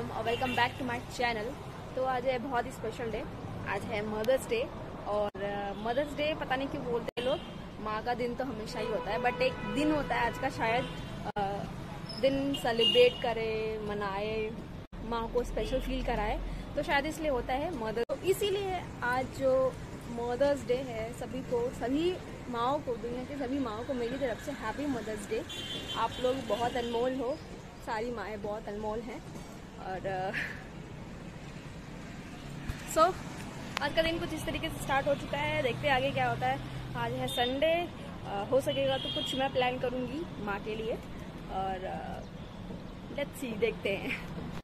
Welcome और welcome back to my channel तो आज है बहुत ही स्पेशल डे आज है मदर्स डे और मदर्स डे पता नहीं क्यों बोलते हैं लोग माँ का दिन तो हमेशा ही होता है बट एक दिन होता है आज का शायद अ, दिन सेलिब्रेट करे मनाए माँ को स्पेशल फील कराए तो शायद इसलिए होता है मदर तो इसीलिए आज जो मदर्स डे है सभी को सभी माओ को दुनिया की सभी माओ को मेरी तरफ़ से हैप्पी मदर्स डे आप लोग बहुत अनमोल हो सारी माएँ बहुत अनमोल हैं। और सो uh, so, आज का दिन कुछ इस तरीके से स्टार्ट हो चुका है। देखते आगे क्या होता है। आज है संडे uh, हो सकेगा तो कुछ मैं प्लान करूँगी माँ के लिए। और लेट्स सी देखते हैं।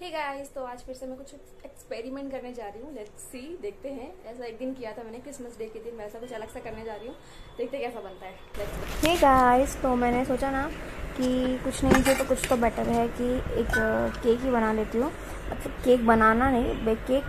हे गाइस तो आज फिर से मैं कुछ एक्सपेरिमेंट करने जा रही हूँ। लेट्स सी देखते हैं। ऐसा एक दिन किया था मैंने क्रिसमस डे के दिन वैसा कुछ अलग सा करने जा रही हूँ। देखते कैसा बनता है। हे गाइस तो मैंने सोचा ना कि कुछ नहीं किया तो कुछ तो बेटर है कि एक केक ही बना लेती हूँ। मतलब केक बनाना नहीं केक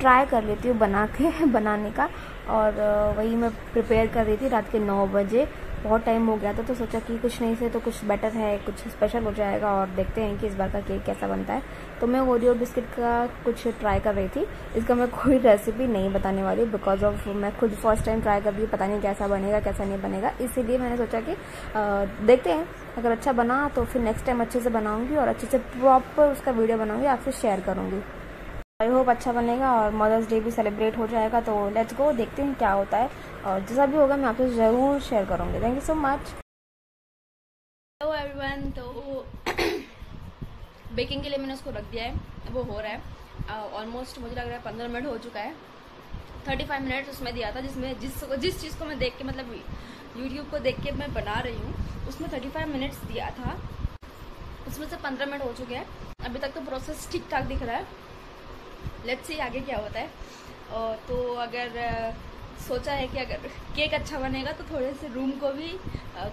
ट्राई कर लेती हूँ बना के, बनाने का। और वही मैं प्रिपेयर कर रही थी रात के नौ बजे। बहुत टाइम हो गया था तो सोचा कि कुछ नहीं से तो कुछ बेटर है कुछ स्पेशल हो जाएगा और देखते हैं कि इस बार का केक कैसा बनता है। तो मैं ओरियो बिस्किट का कुछ ट्राई कर रही थी। इसका मैं कोई रेसिपी नहीं बताने वाली बिकॉज़ ऑफ़ मैं खुद फ़र्स्ट टाइम ट्राई कर रही हूँ पता नहीं कैसा बनेगा कैसा नहीं बनेगा। इसीलिए मैंने सोचा कि अ, देखते हैं। अगर अच्छा बना तो फिर नेक्स्ट टाइम अच्छे से बनाऊँगी और अच्छे से प्रॉपर उसका वीडियो बनाऊँगी आपसे शेयर करूँगी। आई होप अच्छा बनेगा और मदर्स डे भी सेलिब्रेट हो जाएगा तो लेट्स गो देखते हैं क्या होता है। और जैसा भी होगा मैं आपसे ज़रूर शेयर करूँगी। Thank you so much hello everyone तो बेकिंग के लिए मैंने उसको रख दिया है। वो हो रहा है। ऑलमोस्ट uh, मुझे लग रहा है पंद्रह मिनट हो चुका है। थर्टी फाइव मिनट उसमें दिया था जिसमें जिस जिस चीज़ को मैं देख के मतलब यूट्यूब को देख के मैं बना रही हूँ उसमें थर्टी फाइव मिनट्स दिया था। उसमें से पंद्रह मिनट हो चुके हैं। अभी तक तो प्रोसेस ठीक ठाक दिख रहा है। लेट्स सी आगे क्या होता है। और तो अगर अ, सोचा है कि अगर केक अच्छा बनेगा तो थोड़े से रूम को भी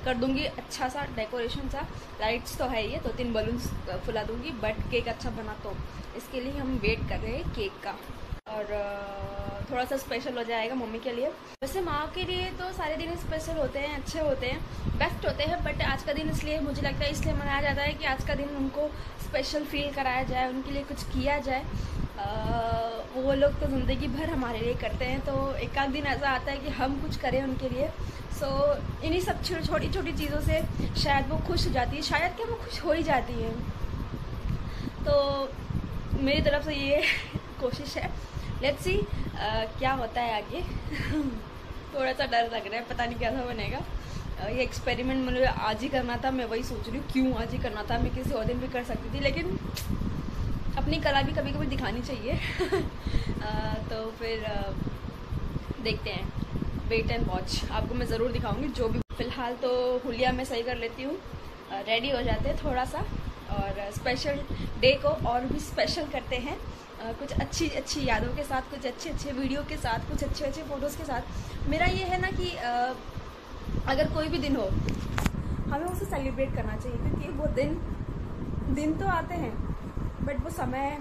कर दूँगी अच्छा सा डेकोरेशन सा। लाइट्स तो है ही है दो तो तीन बलून्स फुला दूँगी बट केक अच्छा बना तो। इसके लिए हम वेट कर रहे हैं केक का। और थोड़ा सा स्पेशल हो जाएगा मम्मी के लिए। वैसे माँ के लिए तो सारे दिन स्पेशल होते हैं, अच्छे होते हैं बेस्ट होते हैं बट आज का दिन इसलिए मुझे लगता है, इसलिए मनाया जाता है कि आज का दिन उनको स्पेशल फील कराया जाए, उनके लिए कुछ किया जाए। वो लोग तो ज़िंदगी भर हमारे लिए करते हैं तो एक आध दिन ऐसा आता है कि हम कुछ करें उनके लिए। सो so, इन्हीं सब छोटी छोटी चीज़ों से शायद वो खुश हो जाती है शायद क्या वो खुश हो ही जाती है। तो मेरी तरफ़ से ये कोशिश है। लेट्स सी क्या होता है आगे। थोड़ा सा डर लग रहा है पता नहीं कैसा बनेगा। ये एक्सपेरिमेंट मुझे आज ही करना था मैं वही सोच रही हूँ क्यों आज ही करना था मैं किसी और दिन भी कर सकती थी लेकिन अपनी कला भी कभी कभी दिखानी चाहिए। तो फिर देखते हैं। वेट एंड वॉच आपको मैं ज़रूर दिखाऊँगी। जो भी फ़िलहाल तो हुलिया में सही कर लेती हूँ। रेडी हो जाते हैं थोड़ा सा और स्पेशल डे को और भी स्पेशल करते हैं। कुछ अच्छी अच्छी यादों के साथ, कुछ अच्छे अच्छे वीडियो के साथ, कुछ अच्छे अच्छे फ़ोटोज़ के साथ। मेरा ये है ना कि अगर कोई भी दिन हो, हमें उसे सेलिब्रेट करना चाहिए, क्योंकि वो दिन दिन तो आते हैं। बट वो समय,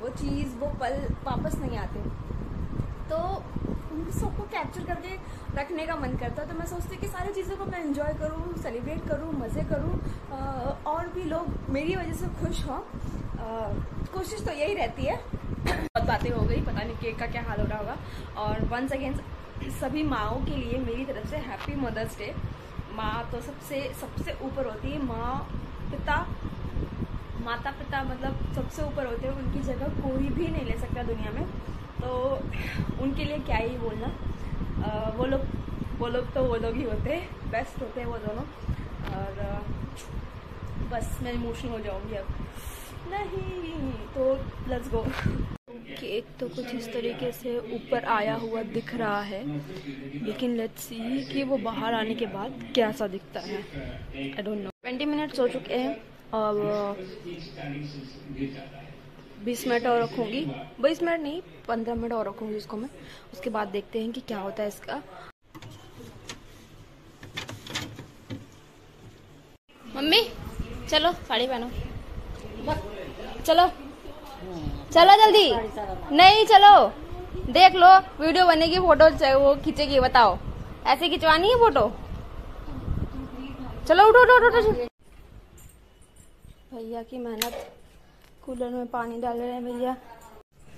वो चीज़, वो पल वापस नहीं आते। तो उन सबको कैप्चर करके रखने का मन करता तो मैं सोचती कि सारी चीज़ों को मैं एंजॉय करूँ सेलिब्रेट करूँ, मज़े करूँ। और भी लोग मेरी वजह से खुश हों। कोशिश तो यही रहती है। बहुत बातें हो गई, पता नहीं केक का क्या हाल हो रहा होगा। और वंस अगेन सभी माओं के लिए मेरी तरफ़ से हैप्पी मदर्स डे माँ तो सबसे सबसे ऊपर होती है, माँ, पिता माता पिता मतलब सबसे ऊपर होते हैं उनकी जगह कोई भी नहीं ले सकता दुनिया में। तो उनके लिए क्या ही बोलना। अ, वो लोग वो लोग तो वो लोग ही होते हैं बेस्ट होते हैं वो दोनों। और अ, बस मैं इमोशनल हो जाऊँगी अब। नहीं तो लेट्स गो केक तो कुछ इस तरीके से ऊपर आया हुआ दिख रहा है लेकिन लेट्स सी कि वो बाहर आने के बाद कैसा दिखता है। I don't know twenty minutes हो चुके हैं। अब बीस मिनट और रखूँगी। बीस मिनट नहीं पंद्रह मिनट और रखूँगी इसको मैं। उसके बाद देखते हैं कि क्या होता है इसका। मम्मी चलो साड़ी पहनो। चलो। चलो जल्दी। नहीं चलो। देख लो वीडियो बनेगी फ़ोटो वो खींचेगी बताओ। ऐसे खिंचवानी है फ़ोटो? चलो उठो उठो उठो, उठो। भैया की मेहनत। कूलर में पानी डाल रहे हैं भैया।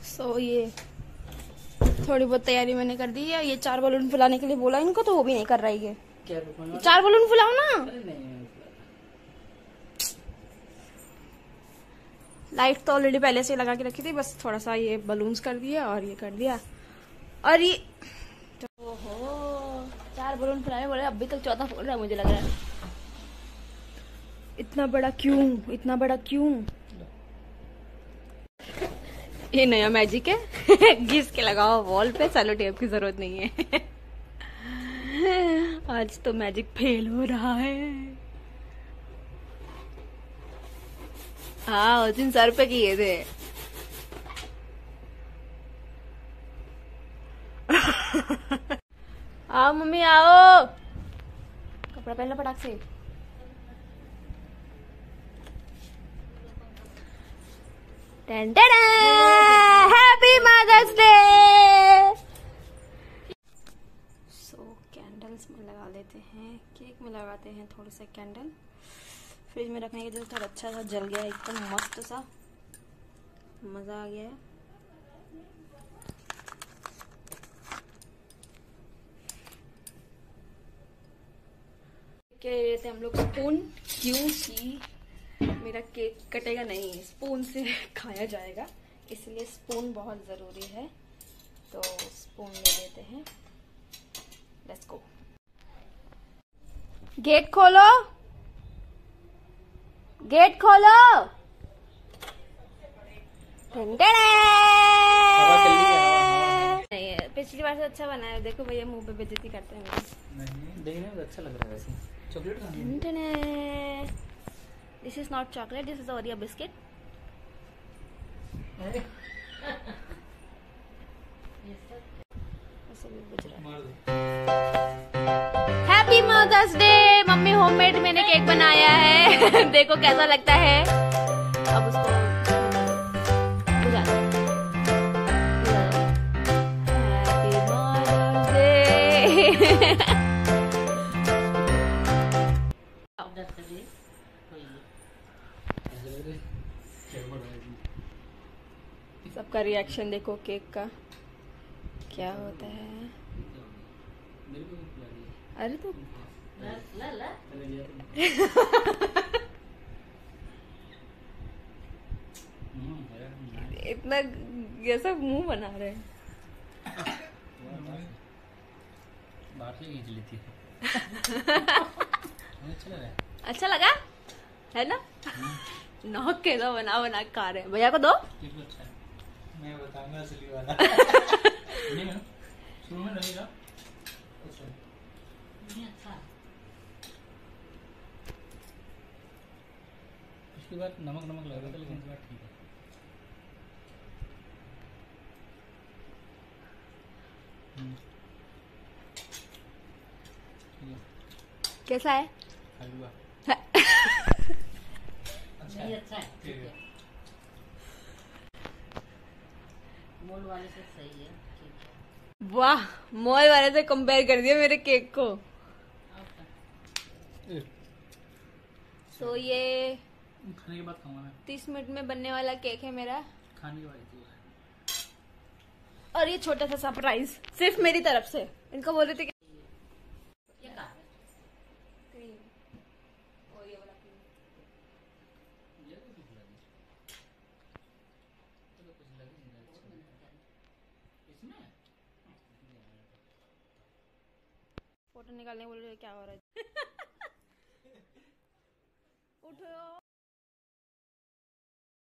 सो ये थोड़ी बहुत तैयारी मैंने कर दी है। ये चार बलून फुलाने के लिए बोला इनको तो वो भी नहीं कर रही है। क्या चार बलून फुलाओ ना। लाइट तो ऑलरेडी पहले से लगा के रखी थी बस थोड़ा सा ये बलून्स कर दिया और ये कर दिया। और ये ओहो चार बलून फुलाने बोले अभी तक चौथा फूल रहा है मुझे लग रहा है। इतना बड़ा क्यों? इतना बड़ा क्यों? ये नया मैजिक है। घिस के लगाओ वॉल पे सेलो टेप की ज़रूरत नहीं है। आज तो मैजिक फेल हो रहा है। हाँ उस दिन सर पे किए थे। आओ, मम्मी, आओ। कपड़ा पहन पटाख से। Happy mother's day so candles में लगा लेते हैं। केक में लगाते हैं थोड़े से कैंडल फ्रिज में रखने के लिए थोड़ा अच्छा सा जल गया, एकदम मस्त सा। मज़ा आ गया है। क्या ले लेते हम लोग स्पून क्योंकि मेरा केक कटेगा नहीं स्पून से खाया जाएगा। इसलिए स्पून बहुत ज़रूरी है। तो स्पून ले लेते हैं। लेट्स गो गेट खोलो। गेट खोलो। पिछली बार से अच्छा बनाया है। देखो भैया मुँह पे बेइज्जती करते हैं। नहीं देखने में तो अच्छा लग रहा है वैसे। Chocolate this is not chocolate this is Oreo biscuit happy mother's day mummy homemade मैंने केक बनाया है। देखो कैसा लगता है। सबका रिएक्शन देखो केक का। क्या होता है। अरे तो। हम्म, इतना जैसा मुँह बना रहे बाहर से खींच लेती हमें अच्छा है अच्छा लगा? है ना? नौक के दो बना बना खा रहे हैं। भैया को दो? अच्छा मैं बताऊँगा असली वाला। शुरू में रहेगा अच्छा उसके बाद नमक नमक लग रहा था लेकिन हम्म। ठीक है, कैसा है? हलवा। अच्छा नहीं अच्छा है ठीक है। मोल वाले से सही है ठीक है। वाह मॉल वाले से कंपेयर कर दिया मेरे केक को? तो ये खाने के बाद खाऊँगा तीस मिनट में बनने वाला केक है मेरा। खाने के बाद और ये छोटा सा सरप्राइज़ सिर्फ़ मेरी तरफ़ से। इनको बोल रहे थे फ़ोटो निकालने बोल रहे क्या हो रहा है? उठो।